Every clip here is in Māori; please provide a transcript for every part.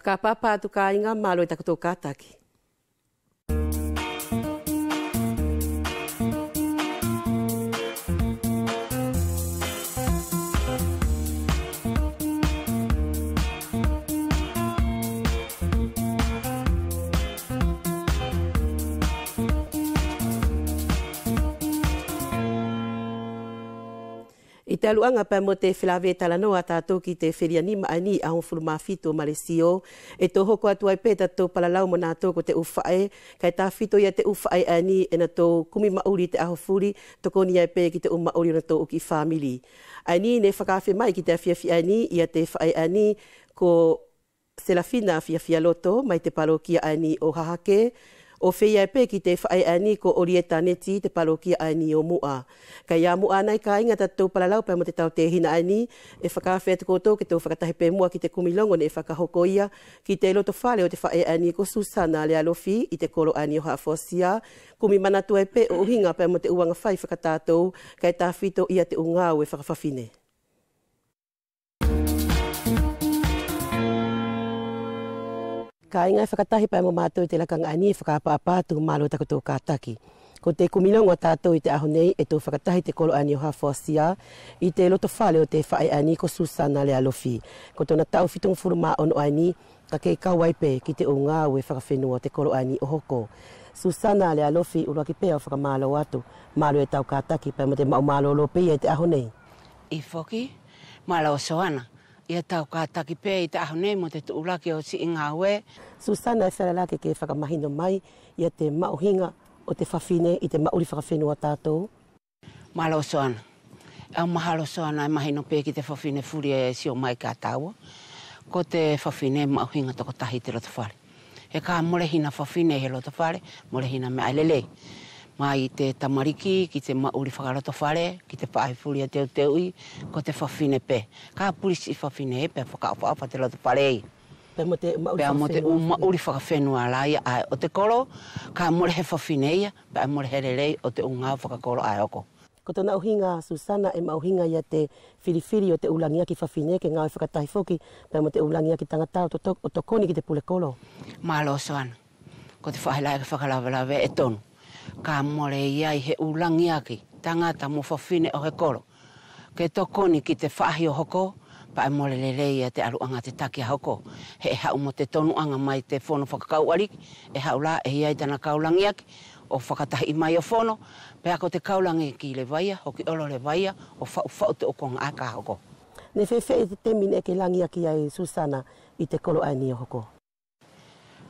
Ka papa tu ka inga malo i takoto kātaki. te aluanga pa mo te whilawe tala noa tātou ki te whiria nima a ni a hon fulu mawhito ma le E tō hoko atu ai pēta tō palalau mo nātō ko te uwhae, kai tā whito ia te uwhae a ni e tō kumi mauri te aho furi, toko ni ai pē ki te o mauri na tō uki whamili. A ni ne whakawhi mai ki te awhiawhi a ni ia te whae a ni ko Selafina fia fia loto mai te palo kia ani o hahake, o feia pe ki te whae ani ko orieta neti te parokia ani o mua. Kai a mua nai ka inga tatou palalau pa mo te tau te hina ani e whakawhea te koutou ki te whakatahe pe mua ki te kumilongo ne e whakahoko ia ki te loto whale o te whae ani ko susana le alofi i te koro ani o hafosia kumi mana tuai e pe o uhinga pa mo te uanga whai whakatātou kai tawhito ia te ungau e whakafafine. ka inga whakatahi pae mo mātou te lakanga ani e whakapa tu mālo taku tō kātaki. Ko te kumilongo tātou i te aho nei e tō whakatahi te kolo ani o hafoa i te loto whale o te whae ani ko Susana le alofi. Ko tōna tau fitong furu mā ono ani ka kei ka waipe ki te o ngā ue whakawhenua te kolo ani o hoko. Susana le alofi ura ki o whakamālo atu mālo e tau kātaki pae mo te maumālo lopi e te aho nei. I foki, mālo soana ia tau taki pē i taho nei mo te tuulaki o si inga we. Susana e whera lake ke whakamahino mai ia te mauhinga o te whawhine i te mauri whakawhenua tātou. Mahalo soana. Au mahalo soana e mahino pē ki te whawhine furia e si o mai kā tāua. Ko te whawhine mauhinga toko tahi te lotofare. He kā morehina whawhine he lotofare, morehina me ailelei. Mm -hmm mai te tamariki, ki te mauri whakarato whare, ki te whaifuri a teo teui, ko te whawhine pe. Ka pulisi i whawhine e, pe whakaopapa te lato parei. Pe mo te mauri e. whakawhenua lai ai e o te koro, ka mole he whawhine ia, pe a mole herelei o te unga whakakoro ai oko. Ko tana uhinga Susana e mauhinga ia te whiriwhiri o te ulangi ki whawhine ke ngā e whakatai whoki, pe mo te ulangi ki tangata o to, to, to, to koni ki te pule koro. Mālo soana, ko te whahelai ke whakalawalawe e tonu ka ia i he ulangi aki, tangata mo fafine o he koro. Ke toko ni ki te whahi o hoko, pa e mole lele ia te aluanga te takia hoko. He e hau mo te tonu anga mai te fono whakakau aliki, e hau la e iai tana kaulangi aki, o whakatahi i mai o fono, pe ako te kaulangi ki le vaia, hoki olo le vaia, o fau fau te okonga a ka hoko. Ne fefe e te temine ke langi aki ai Susana i te kolo ai ni hoko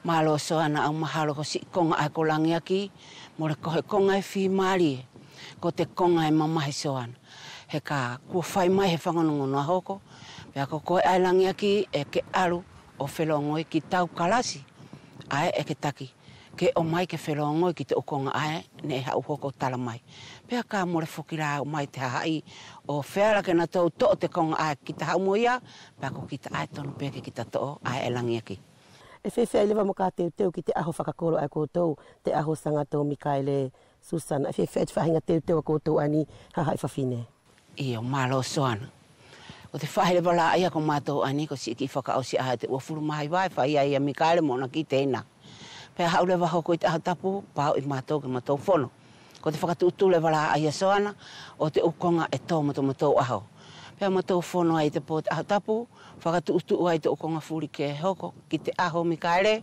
malo so ana au mahalo ko si konga a ko langi aki mo le koe konga e fi mari ko te konga e mama he so ana he ka ku fai mai he fanga no no hoko pe ko ko a langi aki e ke aru o felongo e ki kalasi ae e ke taki ke o mai ke felongo e ki te okonga ae ne ha u hoko tala mai pe ka mo le fokira o mai te hai o fela ke na tau to te konga ae ki te ha mo ia pe ko ki te ae pe ke ki te to ae e langi aki e whewhea i lewa mo teo teo ki te aho whakakoro ai koutou, te aho sanga tō Mikaele Susan, e whewhea te whahinga teo teo a koutou ani, ha hai e whawhine. I o malo soana. O te whahere wala ia ko mātou ani, ko si ki whakaosi aha te uafuru mahai wai, whai ia ia Mikaele mona ki tēnā. Pea haure hoko koi te tapu, pāo i mātou ki mātou whono. Ko te whakatūtule wala ia soana, o te ukonga e tō mātou mātou aho. Mātou Pea ma tau whono ai te pōt tapu, whakatu utu ai te okonga fuli ke hoko ki te aho mi kaere,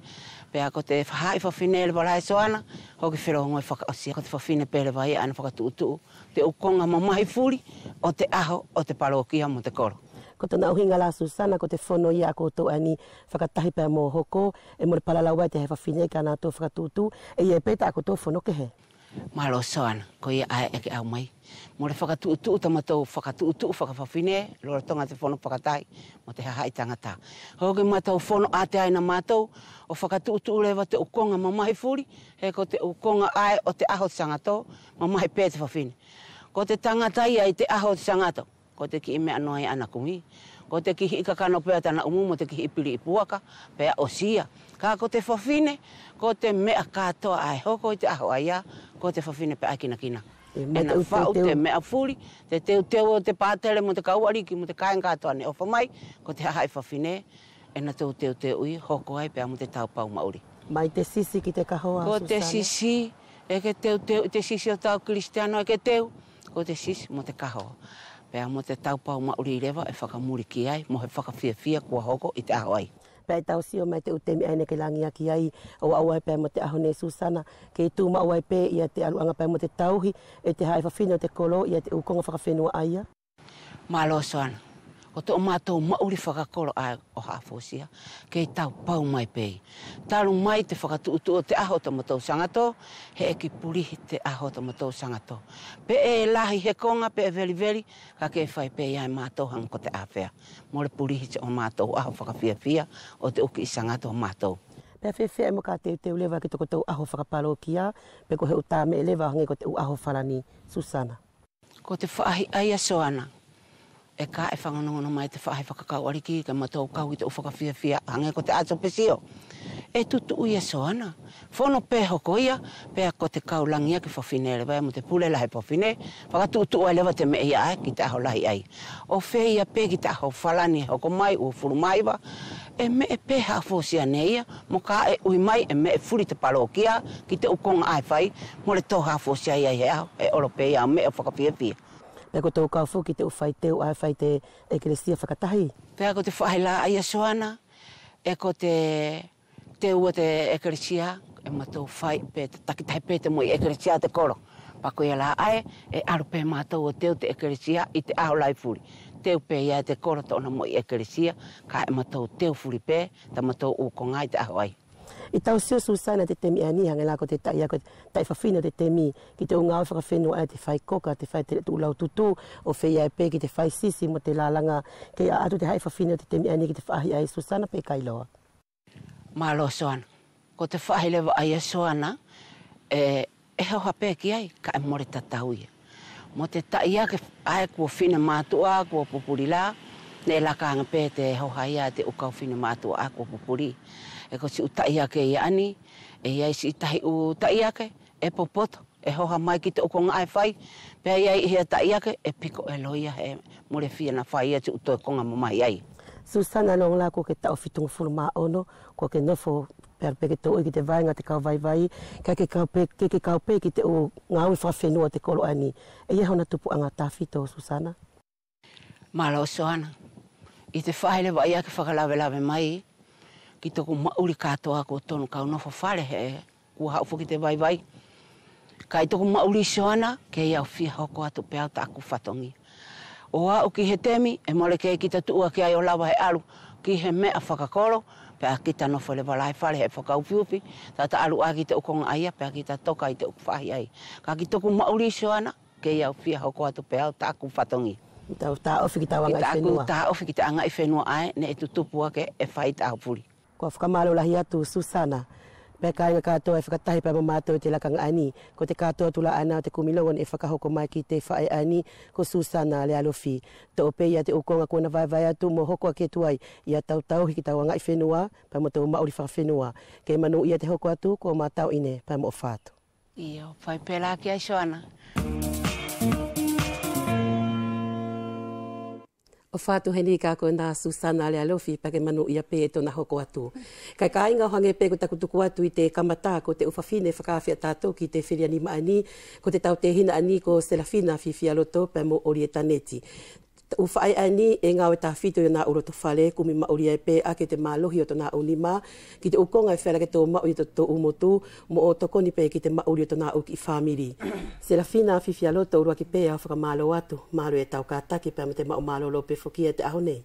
pe ako te whahai whawhine ele warai soana, hoki whero ngoi whakaosia, ko te whawhine pere vai ana whakatu utu te okonga mamahi fuli o te aho o te paro kia mo te koro. Ko tana uhinga la Susana, ko te whono ia ko tō ani whakatahi pe mō hoko, e mori palalawai te hewha whine ka nā tō whakatutu, e ia e peta ko tō whono ke he ma lo ko ia ae eke au mai mo le whakatuutuu tamatou whakatuutuu whakawhawhine lo la tonga te whono whakatai mo te hahai tangata hoge matau whono a te aina matau o whakatuutuu lewa te ukonga mamahi furi he ko te ukonga ai o te aho sangato mamahi pēta whawhine ko te tangata ia i te aho to ko te ki ime anoi ana kumi ko te ki hi kakano pēta na umu mo te ki hi pili i puaka pēa o sia Ka ko te fofine, ko te mea katoa ai hoko i te aho aia, ko te fofine pe aikina kina. E na whau te mea furi, te teo teo te pātele mo te ki mo te kāen katoa ne ofa mai, ko te hahai fofine, e na teo teo te ui, hoko ai pe amu te tau pau mauri. Mai te sisi ki te kahoa, Ko te sisi, e ke teo teo, te sisi o tau kristiano, e ke teo, ko te sisi mo te kahoa. Pea mo te taupau mauri i rewa e whakamuri ki ai, mo he whakawhiawhia kua hoko i te aho pai tau sio mai te utemi aina ke langi aki ai o au ai pai mo te ahone susana ke tu ma au ai pe ia te aluanga pai mo te tauhi e te haifa o te kolo ia te ukonga whakawhenua aia. Malo soana o to mato ma uri faka kolo a o ha ke tau pau mai pe talu mai te faka tu tu te aho to mato sangato he ki puri te aho to mato sangato pe e lahi he konga pe e veli veli ka ke fai pe ia mato han ko te afea mo le puri hite o mato aho faka fia fia o te uki sangato mato Pea fe fe mo ka te te lewa ki to ko tau aho faka palo kia pe ko he uta me lewa ngi ko te aho falani susana ko te fa ai ai soana e ka e whanganongono mai te whahe whakakau ariki, ka matau kau i te uwhakawhia whia hange ko te ato pesio. E tutu ia e so ana. Whono pē hoko ia, pē ko te kau langi ake whawhine e mo te pule lahe pawhine, whakatutu ai lewa te me ia ai ki te aho lahi ai. O whē ia pē ki te aho whalani hoko mai ua furu mai wa, e me e pē hafosia ne ia, mo ka e ui mai e me e furi te palo kia, ki te ukonga ai whai, mo le tō hafosia ia ia, e oro pē ia me e whakapia pia pe ko tau kau fuki te uwhai te ua whai te ekelesia whakatahi. Pea ko te whaila ai asoana, e ko te te ua te ekelesia, e ma tau whai pe te takitai pe te mui ekelesia te koro. Pako ia la ae, e arupe mātou o teo te ekelesia i te aho laipuri. Teu pe ia te koro tona mui ekelesia, ka e ma tau teo furi pe, ta ma tau ukonga i te aho ai i tau sio susana te temi ani hanga la ko te tai ako tai fa te temi ki te unga ofa fenu ai te fai koka te fai te tu lau tutu o fe ia pe ki te fai sisi mo te lalanga ke atu te hai fa te temi ani ki te fai ai susana pe kailoa. loa malo soan ko te fai le ai soana e e ho hape ki ai ka e mori ta tau mo te tai ake ai ku fina matu a ku populila ne la kanga pe te ho hai te ukau fina matu a ku populi e ko si utai ake i ani, e iai si itai u utai ake, e popoto, e hoha mai ki te uko ai fai, pe iai i hea ake, e piko e loia e mure fia na whai ati uto e konga mama iai. Susana no ngā ko ke tau fitunga furu mā ono, ko ke nofo per pe ke tau i te vai te kau vai vai, ka ke kau pe, ke ke kau pe ki te u ngā ui whawhenua te kolo ani, e iai hona tupu anga ta fito, Susana. Mālau soana, i te whaile wa iake whakalawe lawe mai, ki tōku mauri katoa ko tōnu kau nofo whare he, kua hau whuki vai vai. Kai tōku mauri soana, ke iau fia hoko atu pe au tāku whatongi. O au ki he temi, e mole ke ki tatua ki ai o lawa he alu, ki he mea whakakoro, pe a ki tanofo le walai whare he whakaupiupi, ta ta alu a ki te ukonga aia, pe a ki toka i te ukwhahi ai. Ka ki tōku mauri soana, ke iau fia hoko atu pe au tāku whatongi. Ta ofi ki tawanga i whenua. Ta ofi ki tawanga i whenua ai, ne e tutupu ake e whai tāpuri. Ta kua whakamalo lahi atu susana. Mea kai ngā katoa e whakatahi pa mamātou te lakanga ani. Ko te katoa tula ana o te kumilawan e whakahoko mai ki te whae ani ko Susana le alofi. Te ope ia te ukonga ko na vaivai atu mo hoko a ke tuai ia tau tau hiki tau ngai whenua pa mo tau mauri whawhenua. Ke manu ia te hoko atu ko mātau ine pa mo whātu. Ia, pai pela ki aisoana. Ia, shona o fatu he nika ko na susana le alofi pa ke manu ia pe to na hoko atu ka kai nga hange pe ko ta kutuku atu i te kamata ko te ufafine fa kafia tato ki te feria ni mani ko te tau te hina ani ko selafina fifia loto pe mo orietaneti u fai ai ni e nga wata fito na uro to fale kumi mi mauri ai pe ake te ma lohi to na unima ki te ukonga e fela ke to ma uito to umotu mo o toko ni pe ki te mauri to na u ki family se la fina fi fi alo to ki pe afa ma lo atu ma lo eta ka ta ki pe me te ma ma lo pe foki e te au nei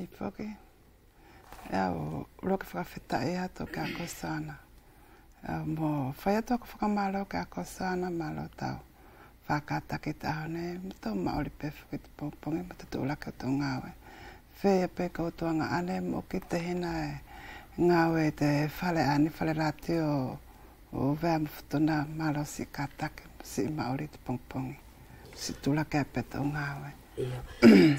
e foki ya o ro ka fa e ato ka ko sana mo fa ya to ka fa ko sana ma lo tau whakatake tāho nei, tō maori pēwhu ki te pōpongi, ma te tūlaka tō ngāwe. Whea pē kautuanga ane, mō ki te hina e ngāwe te whale ane, whale rāti o o vea mwhutuna malo si katake, si maori te pōpongi, si tūlaka e pēta o ngāwe.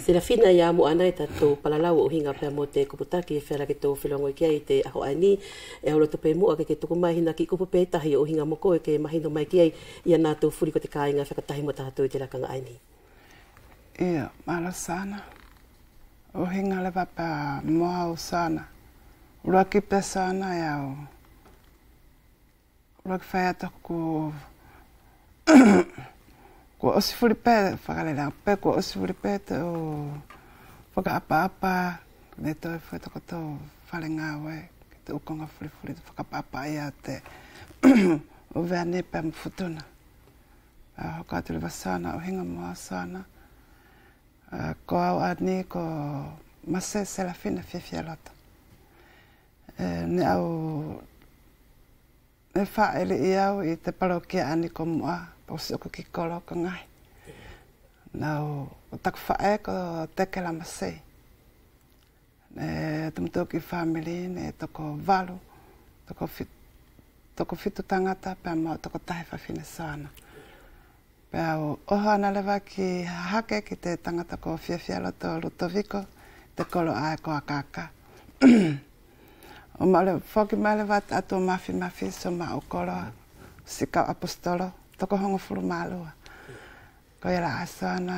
Se la fina ya mo ana ta to palala o hinga pe mo te kuputa ki fera e ke to filo ngoi kia i te aho ani e aura to pe mo ake ke tuku mai hina ki kupu tahi o hinga moko e ke mahino mai kia i ana to furi ko te ka inga whaka tahi mo taha tui te rakanga ani. Ia, mara sana. O hinga le papa moa o sana. Ura ki pe sana e au. Ura ki whaia taku ko osi furi pē, whakale rā pē, ko osi furi pē o whaka apa apa, me toi whai tako tō whare ngā wai, ki te ukonga furi furi te whaka apa ia te o vea ne pē mu futuna. Uh, hoka atu liwa sāna, o hinga mua sāna. Uh, ko au a ni, ko mase se la fina fifia lota. Uh, e, ne au, ne wha i au i te paro kia ani ko mua posoko ki koloko ngai. Nā o taku whae ko teke la masi. Nē tumutu ki whamili, nē toko walu, toko, fi, fitu tangata, pēr mā toko tahi whawhine sāna. Pēr o oho analewa ki hake ki te tangata ko whiawhialo tō Lutoviko, te kolo ae ko a kāka. o mā le whoki mā le wat atu mawhi mawhi, so mā o koloa, sika apostolo, whakahonga whuru mālua. Ko ia rā sana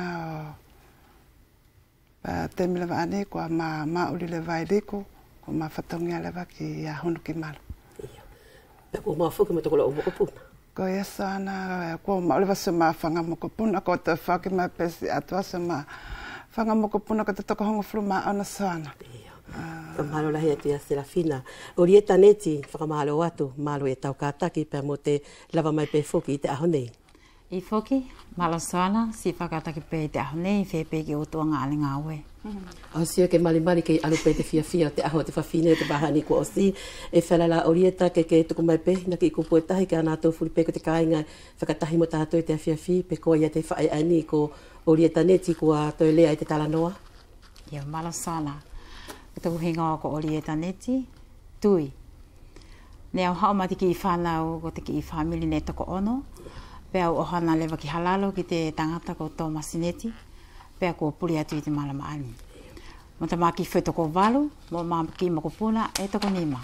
o uh, te mila wāne ko a mā, mā uri le vai leko ko mā whatongi alewa ki a honu ki mālu. Ia. E ko mā whuki me tukula o mokopuna? Ko ia sana uh, ko mā uriwa se mā whanga mokopuna ko te whaki mā pesi atua se mā whanga mokopuna ko te tukahonga whuru mā ana sana. Ah. Mahalo lahi atu ia Serafina. O rie taneti, whakamahalo atu, mahalo e tau kātaki pia mō te lava mai pe fōki i te aho nei. I fōki, mahalo sāna, si whakataki pia i te aho nei, whepe ki o tua ngāle ngā oe. Mm -hmm. O ke mali mali kei alu pei te fia fia te aho te whawhine te bahani kua osi. E whalala o rieta ke ke tuku mai pe, na ki i kupu e tahi ke anā furi pe ko te kāinga whakatahi mo tātou e te fia fi, pe koa ia te whae ani ko o rieta neti kua toi i te talanoa. Ia yeah, mala o tau hinga o ko ori e taneti, tui. Ne au hao matiki i whanau ko te i whamili ne toko ono, pea o ohana lewa ki halalo ki te tangata ko tō masineti, pea ko puri atu i te malama ani. Mo ta maa ki whetoko walu, mo maa ki makupuna e toko nima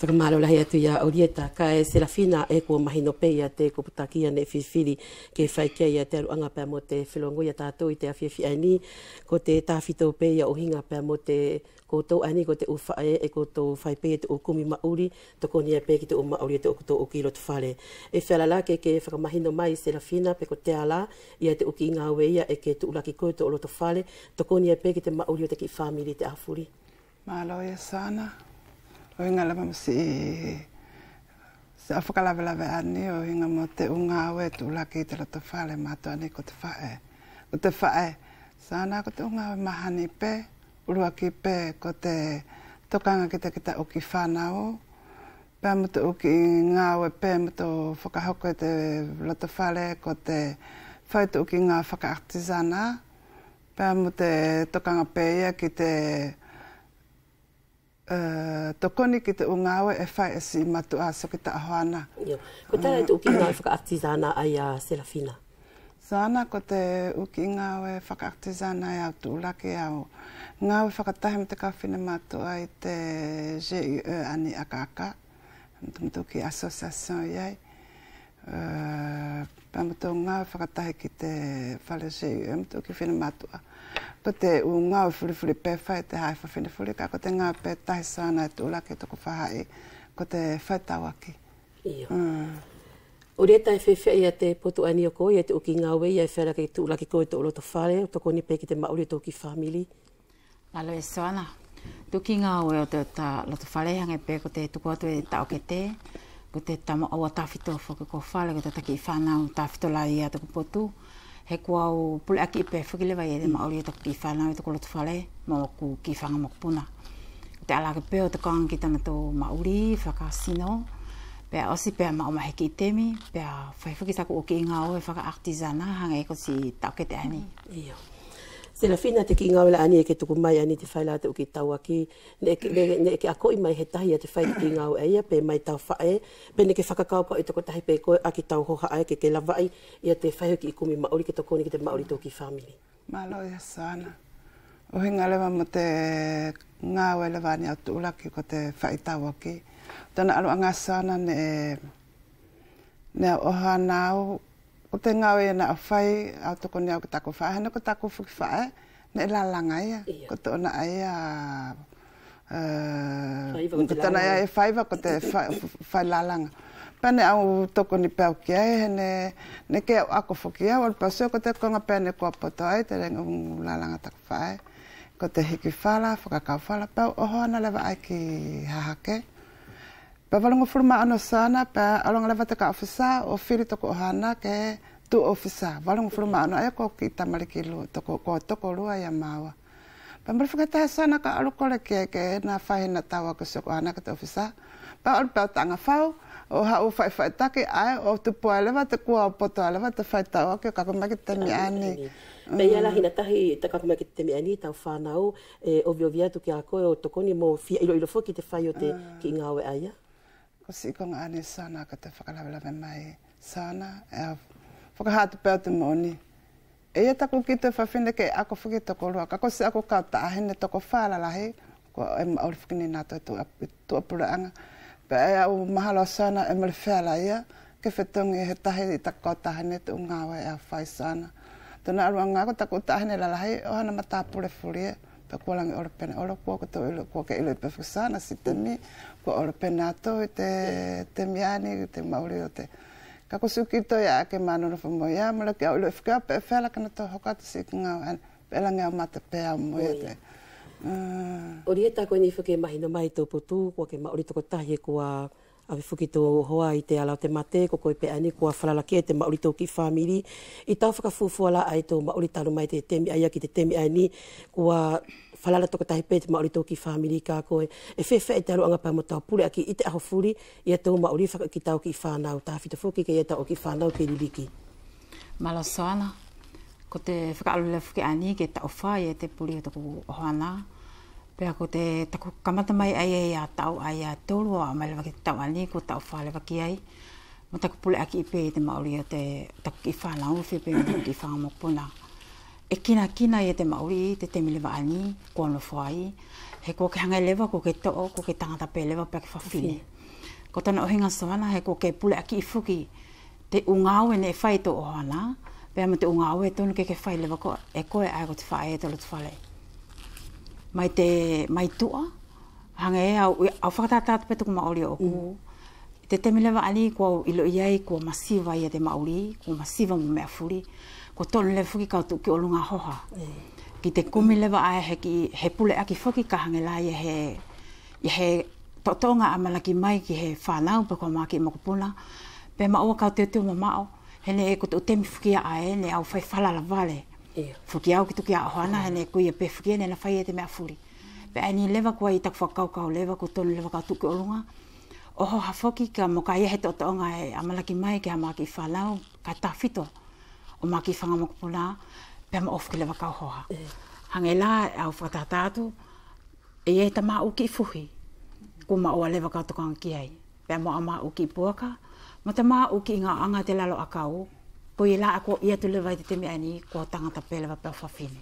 whakamalo lahi atu ia o rieta, ka e se e kua mahino pe ia te kua putakia ne whiwhiri ke whaikia ia te aruanga pia mo te whilongo ia tātou i te awhiawhi ai ni, ko te tāwhito pe ia o hinga pia mo te koutou ai ni, ko te uwhae e koutou whai pe te ukumi mauri, to konia pe ki te o mauri e te ukuto o kilo te whare. E whalala ke ke whakamahino mai se pe ko te ala ia te uki inga ue ia e ke tu ulaki koutou o lo te whare, to konia pe ki te mauri o te ki whamiri te afuri. Mālo Mālo e sāna. Oinga inga lava si se afuka lava lava ani o inga mo te unga awe tu la ki te to whale mātua ni ko te whae. Ko te whae, sāna ko te unga awe mahani pe urua ki pē ko te tokanga ki te kita uki o Pē mutu uki ngā awe pē mutu whakahoko e te rato whale ko te whaitu uki ngā whakaartizana. Pē mutu tokanga pe ia ki te Eh, tokoni ki te ungawe e whae si matu a so ki ta ahoana. Ko te te uki ngawe whakaakti zana ai a Serafina? Zana ko te uki ngawe whakaakti zana ai au tūlaki au ngawe whakatahe me te kawhine matu ai te GUE ani akaka. Tumutu ki asosiasyon iai. Eh, Pamutu ngawe whakatahe ki te whale GUE, mutu ki whine matu ai. Ko te u ngā u furifuri pēwha e te hae whawhinifuri, ka ko te ngā pē tahi sāna e tūla ke toko whaha e ko te whaitawaki. Ia. Mm. O rea tai whewhia ia te potu ani o koe, ia te uki ngā ue, ia e whera ke tūla ke koe te olo to whare, o toko ni pē ki te maure to uki whamili. Malo e sāna. Tuki ngā ue o te ta loto whare, hange pē ko te tuku atu e te tau ke te, ko te tamo awa tawhito whaka ko whare, ko te taki i whanau tawhito lai ia toko potu he kua o pule aki i pefuki le vai e ma ori ta ki whana o te kolotu whale ma o ku ki whanga puna kupuna. Te ala ke peo te kong ki tana tō ma uri, whaka sino, pea osi pea ma o mahe ki temi, pea whaifuki tako o ki inga o e whaka artizana hanga e kosi tau ke te ani. Iyo. Se la fina te ki ngā wala ani e ke tuku mai ani te whai lāte uki tau aki. Ne e ke ako i mai he tahi a te whai ki ngā wala ia pe mai tau whae. Pe ne ke whakakau pa i toko tahi pe koe a ki tau hoha ai ke ke lawai i a te whai ki i kumi maori ke tokoni ki te maori tōki whamini. Malo i sana. O hinga lewa mo te ngā wala wani au tu ulaki ko te whai tau aki. Tana alo anga sana ne ne ohanau o te ngau e na awhai a toko ni au ki tako whae, hana ko tako whuki whae, na e la langa ia, ko te ona ai a... Uh, ko te ona ia e whaiva, ko te whai la langa. Pane au toko ni pēo ki ai, hene ne ke au ako whuki au, alpa seo ko te konga pēne kua poto ai, te renga un um, la langa tako whae. Ko te hiki whala, whakakau whala, pēo oho ana lewa ai ki hahake pa valongo forma ana sana pa alonga lava taka ofisa o fili toko hana ke tu ofisa valongo forma ana e ko kita maliki toko ko toko lua ya mawa pa mbra fuka taha sana ka alu kole ke ke na fahe na tawa ke soko hana ke ofisa pa alu pa tanga fau o ha fa fai fai take ai o tu po aleva te kua o poto aleva te fai tawa ke kako maki te mi ah, ani Me e. ia lahi na tahi te kako mea ki te temi ani tau whanau e ovi ovi atu ki a koe o tokoni mo fia ilo ilo fo ki te whai o te ah. ki ngāwe aia ko si ko ngāne sana ka te whakalawelawe mai sana e a whakahātu pēo te moni. E ia taku ki te whawhine ke ako whuki toko rua, kako si ako kau ta ahene toko whālalahi, ko e maori whukini nā tō e tuapura anga. Pe e au mahalo sana e mele whēla ia, ke whetungi he tahi i taku kau ta ahene te ungawe e a whai sana. Tuna arua ngā ko taku ta ahene lalahi, o matā pule furia pe kola ngi ora pena ora kua kato ilo kua ka ilo i pefusana si te mi ora pena ato te te miani te mauri o te kako suki to ya ke manu rafa mo ya mula ke au ilo pe fela kana to hoka te siki ngau an pe la mata pe au mo ya te Uh. Ori e tako ni whuke mahi no mai tō putu, kua ke maori toko tahi e kua a we whuki tō hoa i te alao te mate, ko koe pe ani, ko a whalala kia e te maoli tōki whamiri. I tau whakafuafuala ai tō maoli taru mai te temi aia ki te temi ai ni, ko a whalala toka tahi pe te maoli tōki whamiri kā koe. E whee whee te aruanga pai mo tau pule aki i te aho i a tō maoli whaka ki tau ki whanau, tā whita whuki ke i a tau ki whanau ke ririki. Mala soana, ko te whakaalulefuki ani ke tau whai e te puli e tōku hoanaa. Pea ko te taku kamata mai ai ai a tau ai a tolu a mai lewa ki tau ani ko tau wha lewa ai. Ma tako pule aki i pei te maori o te tako ki wha lau fi pei tako ki wha mokpuna. E kina kina i te maori i te temi ani ko ano wha ai. He ko ke hangai lewa ko ke to'o, ko ke tangata pe lewa pe ke whawhine. Ko tana ohinga soana he ko ke pule aki i fuki te ungawe ne e whaito o hana. Pea ma te ungao e tonu ke ke whai lewa ko e koe ai ko te wha e te te whalei mai te mai tua hanga e au au fa tata pe tu ma ori oku mm. te te mele ani ko i lo iai ko masiva ia te mauri ori ko masiva mo me afuri ko ton le fuki ka tu ki olunga hoha mm. ki te kumi leva ai he ki he pule aki fuki ka hanga lai e he i e he totonga a malaki mai ki he whanau pe ko ma ki makupuna pe ma ua ka te te mo mao hene e ko te temi fuki ai ne au fai falala vale e au ki tuki a ana mm. ko kui a e pe fuki ene na fai e te mea furi. Pe ani leva kua i tak whakau kau lewa ku tonu lewa kau tuki olunga. Oho ha foki ka moka ia he to toonga e amalaki mai ki hama ki whalau ka tawhito o ma ki whanga moku pula pe mo ofki lewa kau hoa. Mm. E. Hange la au whatatatu e e ta maa uki fuhi ku ma oa lewa kau tukanga ki ai. Pe mo ama uki puaka ma ta maa uki inga anga te lalo akau ko ila ko ia tu lewa te temi ani ko tangata ta pele va pa fafine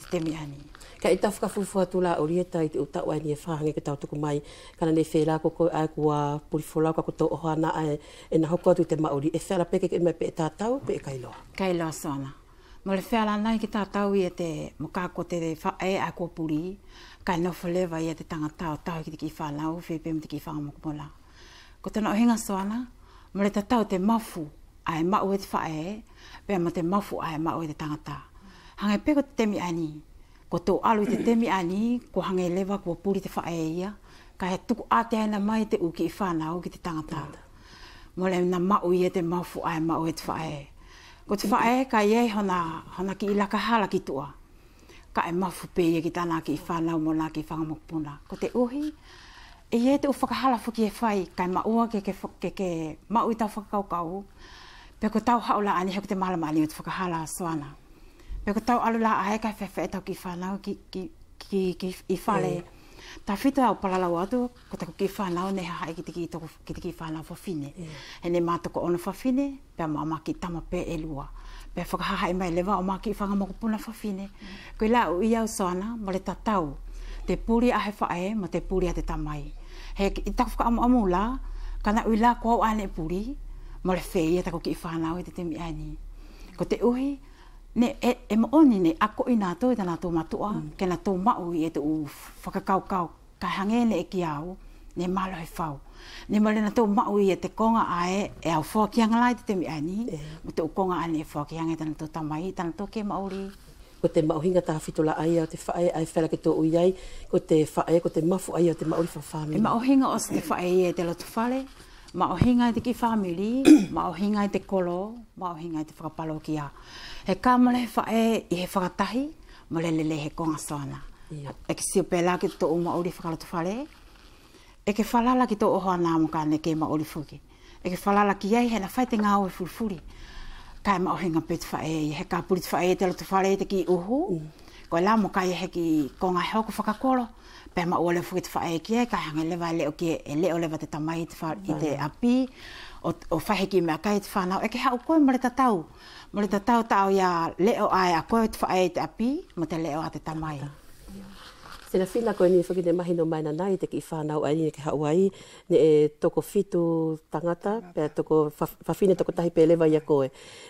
te temi ani ka ita fuka fufu atu la orieta i te uta wai ni e whahange ke tautuku mai kana ne whela ko ko ai kua pulifola ko kuto oha na ai e na hoko atu te mauri e whela peke ke mai pe e tātau pe e kailoa kailoa sona mo le whela nai ke tātau i e te muka ko te re wha e ai kua puri ka ino fulewa i e te tangata o tau ki te ki whanau whepe mo te ki whanamukumola ko tana henga sona mo le tatau te mafu ae ma e te fa'e, pea ma te mafu ae ma e te tangata. Hange peko te temi ani, ko tō alu i te temi ani, ko hange lewa kua puri te fa'e ia, ka he tuku ate aina mai te uki i whanau ki te tangata. Mole na ma i te mafu ae ma e te fa'e. Ko te fa'e ka ie hona, hona ki ilaka hala ki tua. Ka e mafu pe ia ki tana ki i whanau mo nā ki i whangamokpuna. Ko te uhi, e ie te uwhakahala fuki e whai, ka e ma'ua ke ke, ke, ke ma'u i tau whakakaukau, Pe ko tau haula ani hek te mala mali te whakahala a soana. Pe ko tau alula a heka whewhe e tau ki whanau ki, ki, ki, i whale. Mm. Ta whita au palalau atu, ko tako ki whanau ne hae ki te ki, toko, ki, te ki whanau whawhine. Mm. E ne mātoko ono whawhine, pe a mama ki tama pe e lua. Pe whakahaha e mai lewa o mā ki whanga moko puna whawhine. Mm. Ko i la u i au soana, mo le tau. Te puri a he whae, mo te puri a te tamai. He, i tako whakamu amu la, kana ui la kua ane puri, mo le feia e tako ki whanau e te temi ani. Ko te uhi, ne, e, e ma oni ne, ako i nato i tana tō matua, mm. ke na tō mau i e te u whakakau kau, ka hangene e ki au, ne malo he whau. Ne ma le na tō mau i e te konga ae, e au whua ki angalai te temi ani, e. mo te u konga ane e whua ki tana tō tamai, tana tō ke mauri. Ko te mauhinga tā fitula ai au te whae, ai whela ke tō uiai, ko te whae, ko te mafu ai au te mauri whawhami. E mauhinga o te whae e te lotu whale, ma o hinga i te ki family, ma o hinga i te kolo, ma o hinga i te whakapalo ki a. He ka male wha e i he whakatahi, ma le he konga sana. E ke si o pela ki tō uma uri whakalatu whare, e ke whalala ki tō oho anā muka ne ke ma uri fuki. E ke whalala ki ei he na whaite ngā ue fulfuri. Ka e ma o hinga pētu whae e, he ka puritu whae e te lotu whare te ki uhu. Mm. Ko la muka i he ki konga heo ku pe ma ole fuit fa e ke ka hanga le vale o ke ele ole vate ta mai fa i te api o o fa he ki me ka it fa na e ke ha o koe mare ta tau mare ta tau tau ya le o ai a koe fa e te api mo te le o ate ta mai Se la fila ko ni fuki de no mai na nai te ki fana ai ni ki Hawaii ne e toko fitu tangata pe toko fa toko tahi pe leva ya koe.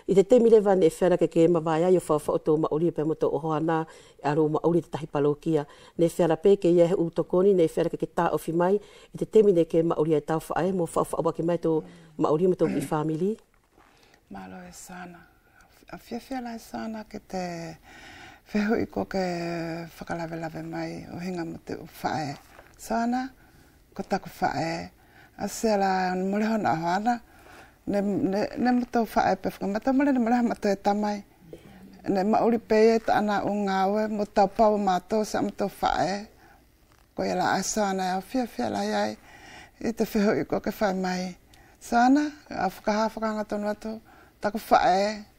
I te temi leva ne fera ke ke ma vaia yo fa fa o to ma uri pe moto o hana a ro ma uri te tahi palokia ne fera pe ke ye u toko ni ne fera ke ke ta o fi i te temi ne ke ma ai ta fa ai mo fa o ke mai to ma mo moto ki family. Malo e sana. A fia fia la sana ke te... Whehu i ko ke whakalawe lawe mai o hinga mo te whae. So ana, ko taku whae. A se ala, mole hona ho ana. Ne, ne, ne mo tau whae pe whakamata mole, ne mole hama tau tamai. Ne mauri pe e ta ana o ngāwe, mo tau pau mātou sa mo tau whae. Ko i ala a so ana e o fia fia la iai. I te whehu i ko ke whae mai. So ana, a whakaha whakangatonu atu, taku whae. Taku whae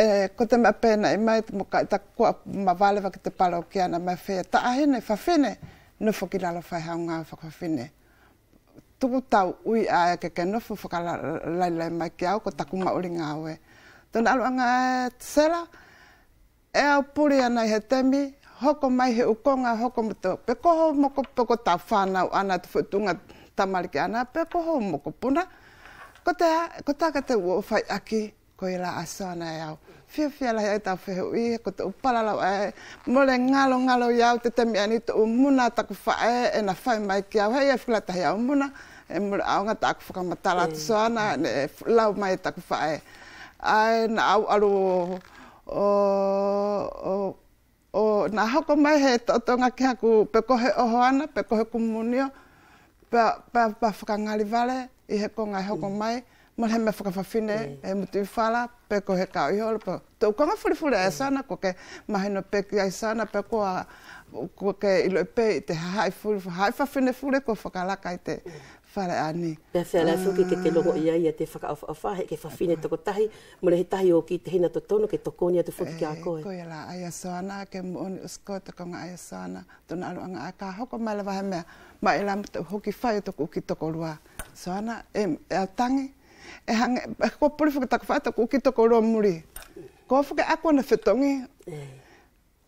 e ko te ma pena e mai mo ka ta ko ma vale va ke te palo ke ana ma fe ta ahene, hene fa no fo ki la lo fa ha un fa fa fine tu ui a e ke ke no fo fo ka la au ko ta ku ma uri nga we to na lo nga sela e au puri ana he temi hoko mai he ukonga hoko mo to pe ko mo poko pe ta fa ana tu fo tunga ta ana pe ko mo puna ko ta ko ta ka te wo fa aki ko i la asana e au. Fia fia lai e tau whehe ui, ko te upalala o e, mole ngalo ngalo i te temi ani te umuna taku whae, e na whae mai ki au, ya e whilatahi au muna, e mole au nga taku whakamatala mm. tisana, e lau mai e taku whae. Ai, na au alu o, o, o, o na hako mai he toto nga ki haku pekohe oho ana, pekohe kumunio, pa, pa, pa whakangali vale, i he konga hoko mm. mai, mm mal he me fa fa fine e mutu fala pe ko he ka i hol po to ko fa fu le sana ko ke ma no pe ki ai sana pe ko a ko ke i lo pe te ha hai fu fu hai fa fine fu ko foka la kai te fala ani pe fa la fu ki ke te ah. logo ia ia te foka ka fa he ke fa fine to ko tahi mo le tahi o ki te hina to tono ke to ko ni te fu ka ko e ko ia la ai sana ke on sko to ko ai sana to na lo nga ka ho ko ma va he me ma e la hoki fa to ko ki to ko lua sana em e a e hanga, e kua puri whuka taka whaata kua ki toko roa muri. Kua whuka akua na whetongi. Mm.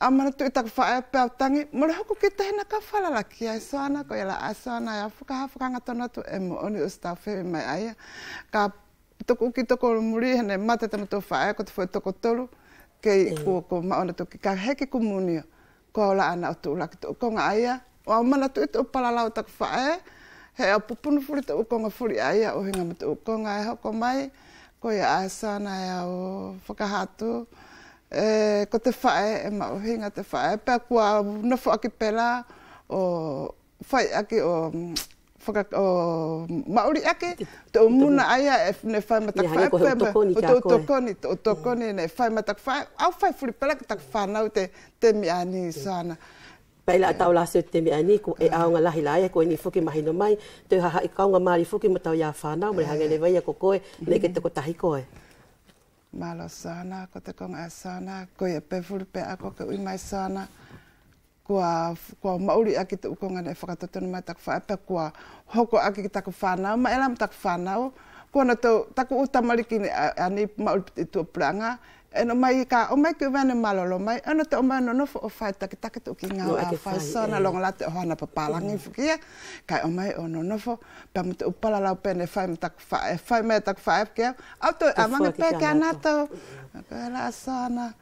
A mana tui taka whae a tangi, mura hoku ki na ka whalala ki ai soana, ko ila ai soana, ia whuka to tona tu e mo oni o stau whewe mai aia. Ka toko ki toko roa muri, hene mate tamo to whae, ko to whoi toko tolu, kei kua mm. ko maona to ka heke kumunio, ko ola ana o tu ko nga konga aia. O a to tui tō palalau taka whae, he a pupunu furi te ukonga furi ai a ohinga me te ukonga e hoko mai, ko i asana e o whakahatu, e, ko te whae e ma ohinga te whae, pe a kua nofo aki pela o whai aki o mm, whaka, o mauri ake, te umuna ai a e ne whae ma tak whae, koe me o te utokoni, te utokoni ne whae ma au whae furi pela ki tak whanau te, te mi ani sana pai la tau la se ani ko e au nga lahi lai e, ko e ni fuki mahi no mai te ha ha ka nga mari fuki mo tau ya fa na mo hanga le vai ko ko le ke te ko tahi ko e malo sana ko te kong asana e ko e pe fur pe a ko ke u mai sana ko ko mauri a ki te ko nga ne fa no mai tak fa pe ko hoko a ki ta ko ma e lam tak fa na ko na to ta ko uta mari ki ani mauri te to pranga e no mai ka o mai ke vane malolo mai ana to o mai no nofo o fai taki taki tuki ngā e eh. o a fai sana long la te hana pa palangi mm. fukia ka o mai o no nofo pa mute o pala lau pene fai me taku fai fai eh, me taku fai fukia au to e amangi pe ke anato ka la sana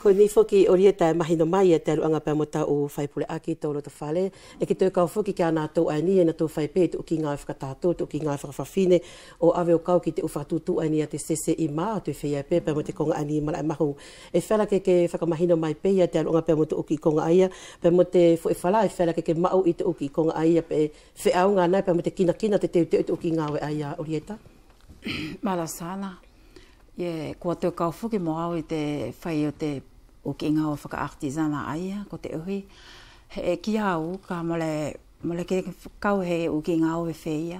Ko ni foki o ria tae mahi no mai e te aruanga pia mo tau whaipule aki tau roto whale. E ki tau kau foki kia nā tau ai ni e na tau whaipe e tuki ngā whakatātou, tuki ngā whakawhawhine o awe o kau ki te uwhatutu ai ni a te sese i mā tu e whia pe pia mo te konga ani mara e mahu. E whala ke ke whakamahi no mai pe ia te aruanga pia mo tau uki konga aia pia mo te fo e whala e whala ke ke mau i tau uki konga aia pe whiaunga nai pia mo te kina kina te te tuki ngā we aia o ria tā. Malasana. Yeah, ko tō kau fuki mō au i te whai o te o ki ngā o whaka artizana aia, ko te uhi. He e ki au ka mole, mole ki kau he o ki ngā o e whēia,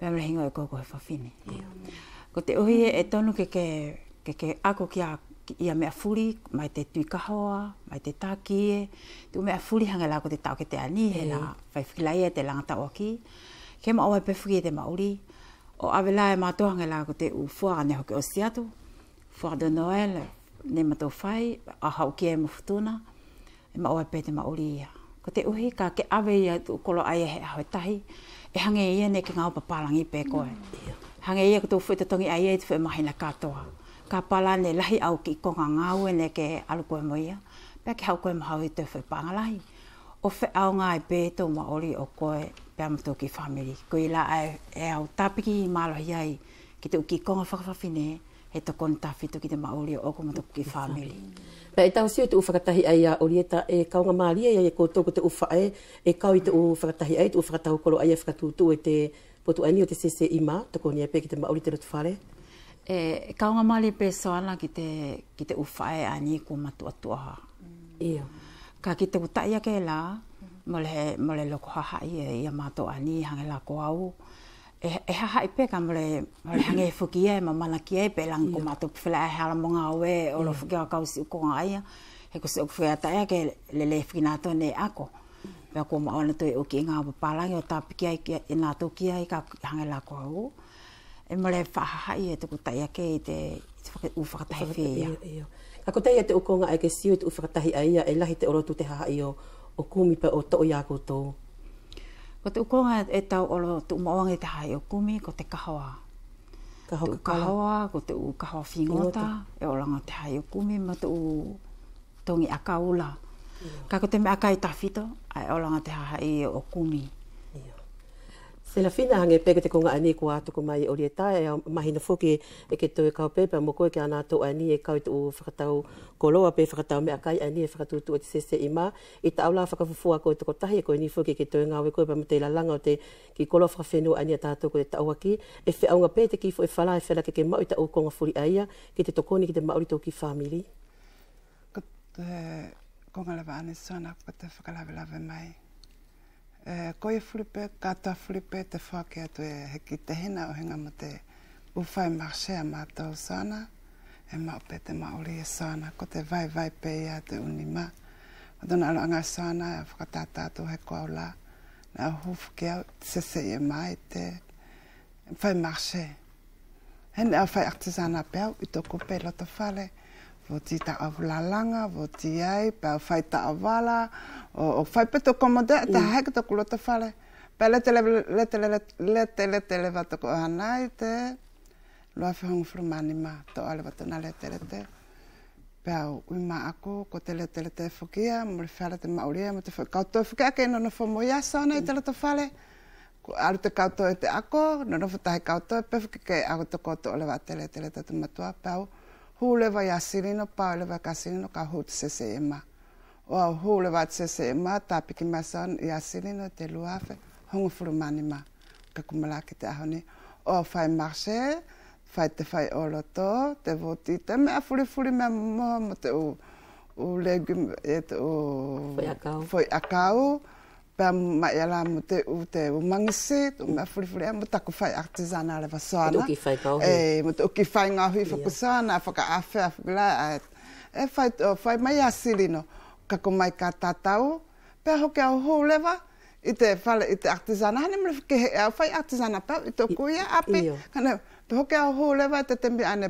pēm le hingo e kōko he whawhini. Ko te uhi e, tonu ke ke, ke, ke ako ki a ia mea furi, mai te tui kahoa, mai te tākie, tu mea furi hanga la ko te tau ke te ani, yeah. he la whaifikilai e te langata o ki. Ke maua e pefuki e te mauri, o avela e matoa nga la kote u fua ane hoke o siatu, fua de noel, ne mato fai, a hau ki e mufutuna, e ma oa pete ma uri Ko te uhi ka ke ave ia to kolo ai e hau tahi, e hange ia ne ke ngau papalangi pe ko Hange ia ko kutu fuita tongi ai e tu fuita mahina katoa. Ka pala ne lahi au ki konga ngao e ne ke alu koe mo ia, pe ke hau ko mo i te fa pa pangalahi. O fe au ngai e pe tu ma uri o koe pamato ki family. Ko ila ai e au tapiki i malo hi ai ki te uki konga whakawhawhine he to konta fito ki te maori o oku mato ki family. Pa e tau siu te uwhakatahi ai a orieta e kaunga maria e ko tōku te uwha e e kau i te uwhakatahi ai te uwhakatahu kolo ai e whakatūtu e te potu ani o te sese i ma toko ni e pe ki te maori te rotu whare. E kaunga maria e pe soana ki te, ki uwha e ani ko matua tuaha. Ia. Ka ki te utaia ke la, mole mole loko ha ha ia ia mato ani hanga la ko au e e ha ha pe ka mole mole hanga e fuki e mama mana ki e pelan lan ko mato pfla e ha la monga we o lo fuki ka usi ko ai e ko se ko fuya ta ke le le fina to ne ako pe ko ma ona to e o ki nga ba pala yo ta pi ai ke na to ki ai ka hanga la ko au e mole fa ha ha ia to ko ta ia ke te u fa ta fe ia ka ko ta ia e te o ko nga ai ke si o te u fa ta ia e lahi te o lo tu te ha ia o kumi pe o to ya koto ko te ukonga e tau olo tu maonga e te hai o kumi ko te kahawa. kahoa te kahoa ko te u kahoa fingota e olanga te hai o kumi ma tu u tongi akaula ka ko te me akai tafito ai e olanga te hai o kumi Se la fina hange peke te konga ani kua atuku mai ori e tae, a mahina fuki e ke tue kau pepe, mo koe ke ana tō ani e kau tu whakatau koloa pe whakatau mea kai ani e whakatutu o te sese i ma. I ta aula whakafufua koe tuko tahi, koe ni foki ke tue ngawe koe pa mate la langa te ki koloa whakawhenua ani a to ko tau aki. E whi aunga pe te kifo e whala e whela ke ke mau ta o konga furi a ia, ki te tokoni ki te mauri tō ki whamiri. Ko te konga lawa ane sona, ko te whakalawe lawe mai. Eh, koe flipe, kata flipe, te whake atu e heki te hena o henga mo te uwhai marse a mātou sāna, e mao pe te maori e sāna, ko te vai vai pe i atu e unima. O tona alanga sāna, e whakatata atu he kua ola, na hufu ke au, se se e mai te whai marse. Hene au whai artisana pe au, i pe loto Vo ti ta avlalanga, vo ti ai, pa fai ta avala, o, o fai peto komodea, ta mm. hek toko lota fale. Pa lete le, lete le, lete le, lete le vato ko hanai te, loa fi hong furu mani ma, to ale vato na lete le te. Pa au ui ma ako, ko te lete le te fokia, mo le fale te mauria, mo te fokia, kau toi fokia ke ino no fo mo yasa ona i te lota fale. Ko aru te kau toi te ako, no no fo tahe kau toi, pe fokia ke ako toko to ole vate le te le tatu matua, pa au, hule wa yasilino paole wa kasilino ka hut sesema. Wa hule wa sesema tapiki masan yasilino te luafe hongo furumanima. Ka kumalaki te ahoni. O fai marche, fai te fai oloto, te voti, te mea furi furi mea moho mo te u, u legume, et u... Foi akau. Foi akau. pa ma ya la mo te u te u mangise to ma fuli fuli mo ta ko fai artisana le soana. sana to ki fai ko e eh, mo to ki fai nga hui fa kusana fa ka afe af eh, e fai to fai ma ya silino ka ko mai ka tatau pe ho ka ho le va i te fale i te artisana hane mo ke e fai artisana pa i to ko ya ape kana pe ho ka ho le te tembe ane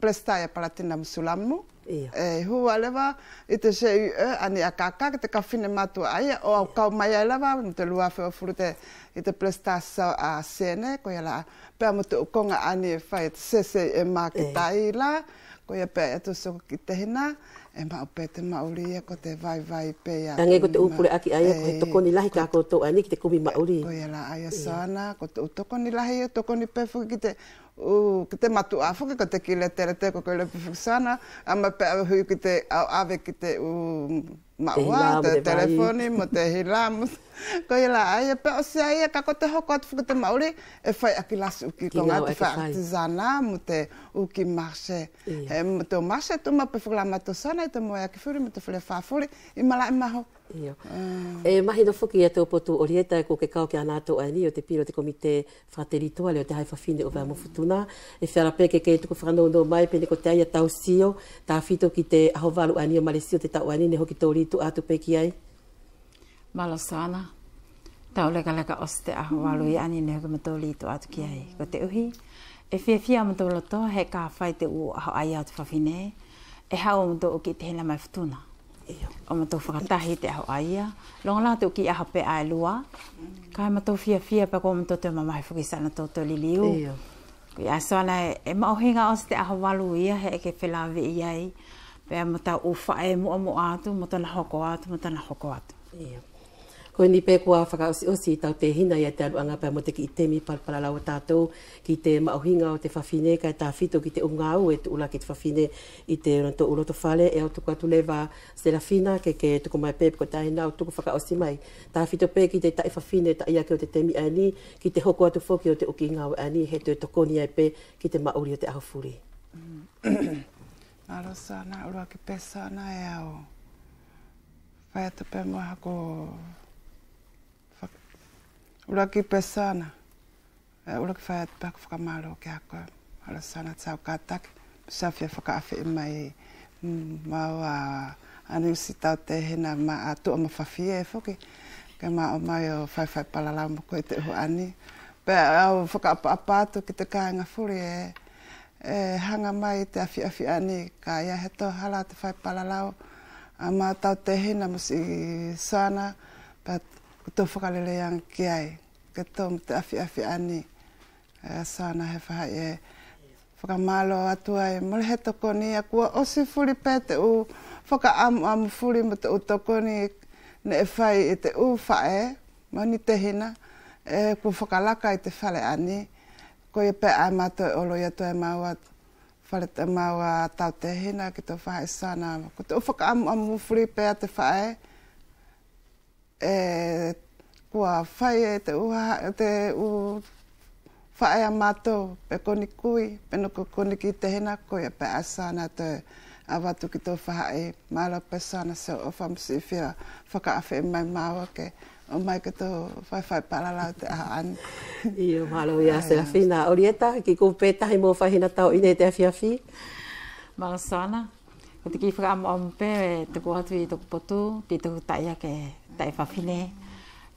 prestaia palatina musulamu E hua lewa, i te se ue, ani a kaka, te ka fine matua aia, o au kau mai ai lewa, ni te lua whewa furu te, i te plestasa a sene, ko ia la, pēa mo te ukonga ani e whai, te se se e mā e ki tai la, ko ia pēa e tusoko ki te hina, e mā upe te mauri e ko te vai vai pēa. Nangai ko te upule aki aia, ko he toko ni lahi ka ko tō ani ki te kumi mauri. Ko ia la, aia sāna, ko te utoko ni lahi, toko ni pēwhuki ki te, o ke te matu a whuka, ko te ki le tere te ko ko le pifuksana, a mape hui ki te, au ave ki te, Ma ua, te telefoni, mo te hila, mo te... Koi la aia, e pe o se aia, e kako te hoko atu whukate mauri, e whai aki lasi uki ko ngā te whai ati mo te uki marse. He mo te o marse, tu ma pe whukala mato sana, i te moe aki whuri, mo te whule whafuri, i mala i e maho. Iyo. Ah. E mahi no whuki e te opotu o rieta, ko ke kau ke anato ai ni, o te piro te komite whateritoa, leo te hai whawhine o vea mofutuna. E whera pe ke ke tuku whanau no mai, pene ko te aia tau sio, ta whito ki te ahovalu ai o malesio te tau ai ne hoki tau tu atu peki ai. Malo sana. Tau leka leka osu te aho walu i ani ne hoka mato li tu atu ki ai. Ko te uhi. E fia fia mato loto he ka whai te u aho ai atu fafine. E hao mato uki te hena mai futuna. O mato whakatahi te aho ai a. Longa lato uki aho pe ai lua. Kai mato fia fia pako mato te mamai fukisana tō tō li liu. Ia soana e mauhinga osu te aho walu ia he eke whelawe i ai pe ma ta o fa e mo mo atu mo ta na hoko atu mo ta na hoko atu ko ni pe ko fa ka o si te hina ya te anga pe mo te ki te mi par para la o ki te ma o o te fa kai ka ta fito ki te o nga e tu la ki te fa i te o to o to fale e o to ka tu leva se fina ke ke tu ko mai pe ko ta hina o tu ko fa mai ta fito pe ki te ta fa fine ta ia ke o te temi mi ani ki te hoko atu fo ki o te o ki nga o he te to ko ni ki te ma o te a fuli mm. Aro sana, ura ki pesa na e au. Whaia te pe mua hako... Fak... Ura ki pesa na. E, ura ki whaia te paku whakamaro ki hako. Aro sana, tau kātaki. Sa fia whakaafi i mai mm, mau a anu si tau te hina ma a tua ma whawhia e whuki. Ke ma o mai o whaiwhai palalau mo koe te hu ani. Pea au whakaapa apātu ki te kāinga furi e e hanga mai te awhi awhi ane ka ia he tō hala te whai palalau a mā tau te hina musi i sāna but ku tō whakalele ang ki ai ke tō mu te awhi awhi ane e sāna he whaha e whakamālo atua e mure he tokoni a kua osi fuli pē te u whaka amu amu fuli mu te u tokoni ne e whai i te u whae mani te hina e eh, ku whakalaka i te whale ane ko e pe ai mato e olo ia toi e mau a whare te mau tau te hina ki tō whae sana. Ko te uwhaka am am uwhuri pe a te whae. E, kua whae e te uha, e te u whae a mato pe koni kui, pe nuku koni ki te hina ko e pe a sana te a watu ki tō whae. Mālo pe sana se o whamsi whia whaka awhi mai mau ke. o to fai fai whaiwhai parala o te aha an. Ia, mahalo i a se awhina. Orieta, ki kō pētahi mō whahina tau i nei te awhiawhi. Mga sana, ko te kiwhaka am ompe e te ko atu i tōku potu, pi tōku taia ke tai whawhine,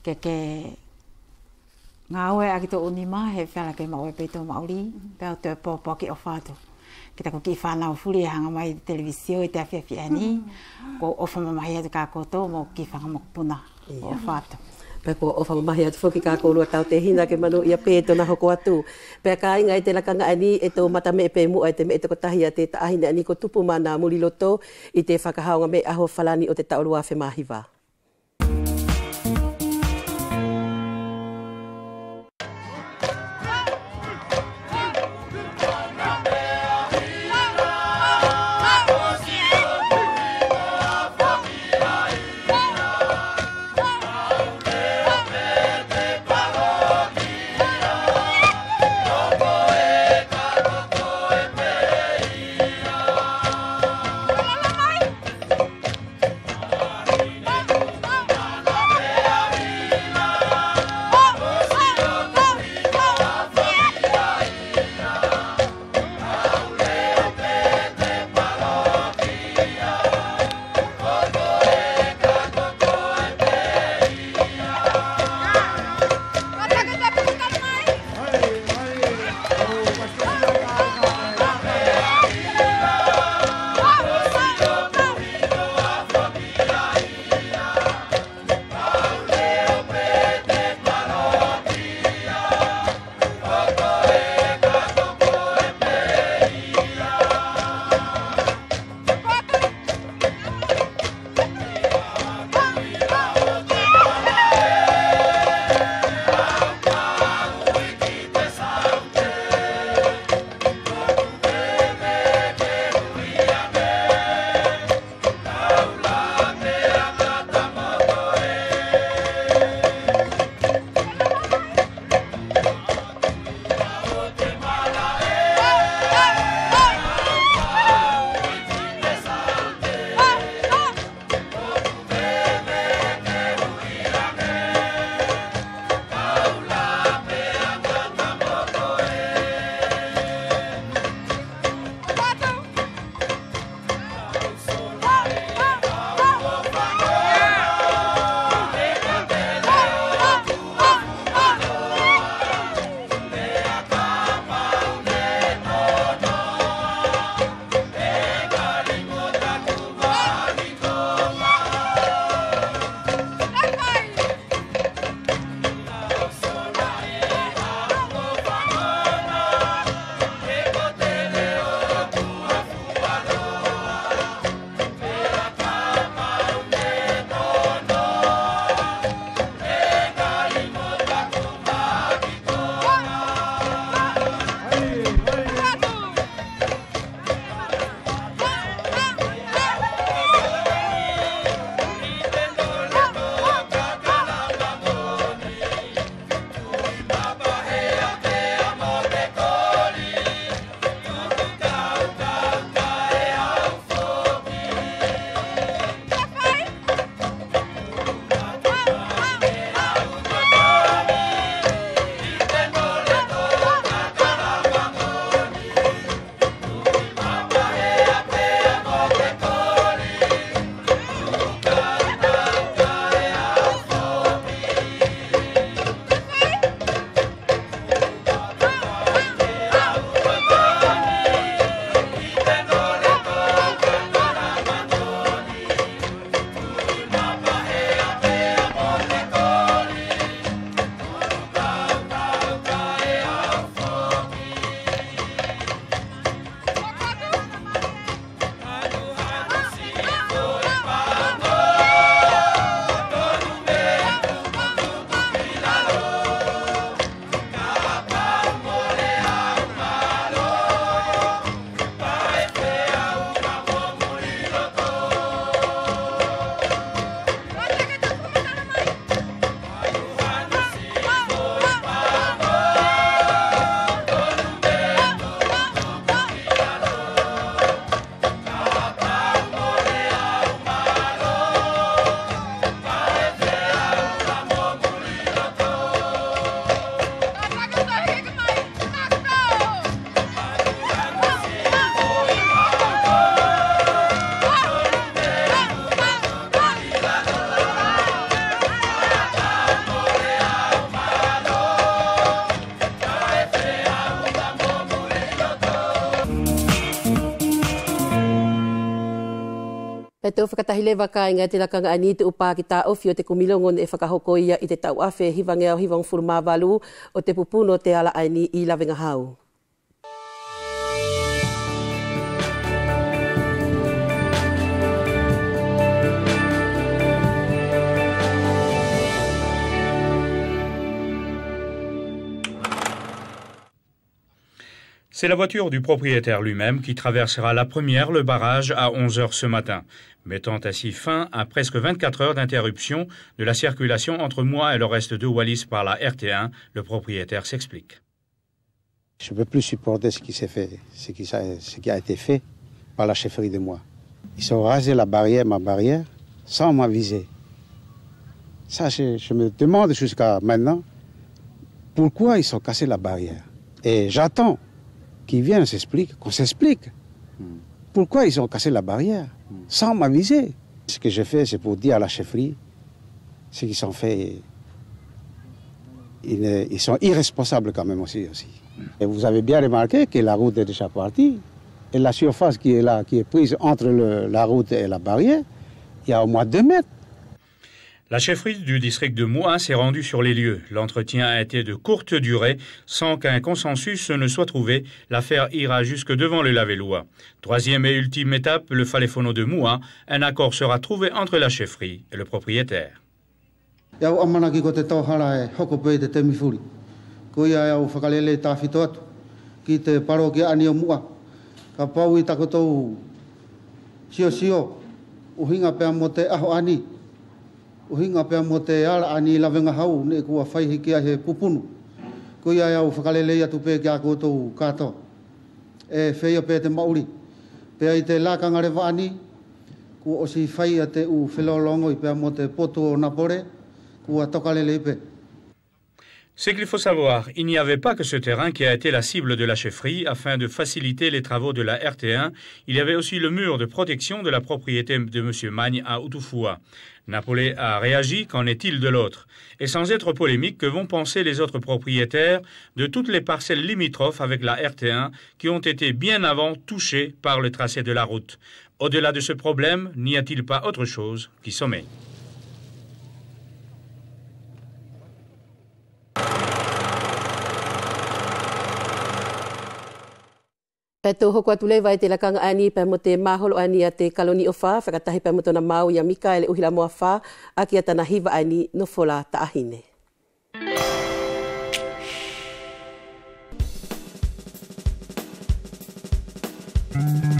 ke ke ngā oe a ki tō unima he whiala ke maoe pe tō mauri, pēo tō pōpō ki o whātu. Ki tako ki whānau furi e hanga mai te televisio i te awhiawhi ani, mm-hmm. ko ofa mamahi atu kā kōtō mō ki whanga puna. Ia whata. Pe ko o whamamahi atu whuki kā kōrua tau te hina ke manu ia pē tona hoko atu. Pe ka inga e te lakanga ani e tō mata me e pē mua e te me e tō kotahi a te taahina ani ko tupu mana muri loto i te whakahaonga me aho falani o te taurua whemahi vaa. e te ofaka tahi lewa ka inga te lakanga ani te upa ki tā ofi te kumilongon e whakahoko ia i te tau afe hivangea o hivang furu o te pupuno te ala aini i lavinga hau. C'est la voiture du propriétaire lui-même qui traversera la première le barrage à 11 heures ce matin, mettant ainsi fin à presque 24 heures d'interruption de la circulation entre moi et le reste de Wallis par la RT1, le propriétaire s'explique. Je ne peux plus supporter ce qui s'est fait, ce qui, a été fait par la chefferie de moi. Ils ont rasé la barrière, ma barrière, sans m'aviser. Ça, je me demande jusqu'à maintenant pourquoi ils ont cassé la barrière. Et j'attends qui viennent s'expliquer, qu'on s'explique pourquoi ils ont cassé la barrière sans m'amuser. Ce que j'ai fais, c'est pour dire à la chefferie ce qu'ils ont fait. Ils, sont irresponsables quand même aussi, aussi. Et vous avez bien remarqué que la route est déjà partie et la surface qui est là, qui est prise entre la route et la barrière, il y a au moins deux mètres. La chefferie du district de Moua s'est rendue sur les lieux. L'entretien a été de courte durée, sans qu'un consensus ne soit trouvé. L'affaire ira jusque devant le Lavellois. Troisième et ultime étape, le Faléfono de Moua. Un accord sera trouvé entre la chefferie et le propriétaire. uhinga pe mo te ala ani lavenga hau ne ku fai hiki he pupunu ko ia au fakalele ia tupe kia ko to kato e feia pe te mauri pe ai te la re vani ku o si fai ate u felolongo i pe mo te potu o napore ku atoka lele pe C'est qu'il faut savoir, il n'y avait pas que ce terrain qui a été la cible de la chefferie afin de faciliter les travaux de la RT1, il y avait aussi le mur de protection de la propriété de M. Magne à Outoufoua. Napolé a réagi, qu'en est-il de l'autre Et sans être polémique, que vont penser les autres propriétaires de toutes les parcelles limitrophes avec la RT1 qui ont été bien avant touchées par le tracé de la route Au-delà de ce problème, n'y a-t-il pas autre chose qui sommeille Pai tō hoko atu lewa e te lakanga ani pai mo te maholo ani a te kaloni o whā, whakatahi pai mo tōna mau ia mika e le uhila moa whā, a kia tana hiva ani no whola ta ahine. Mm-hmm.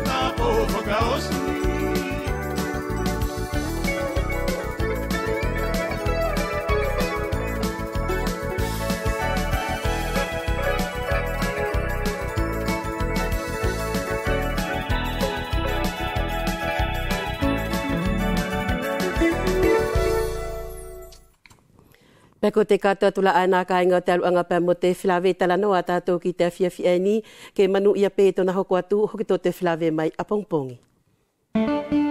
na povo caos Me te katoa tula ana ka inga o te aluanga pa mo te filawe tala noa tātou ki te awhia whi ni, ke manu ia pē tona hoko atu hoki tō te filawe mai a pongpongi. Mm -hmm.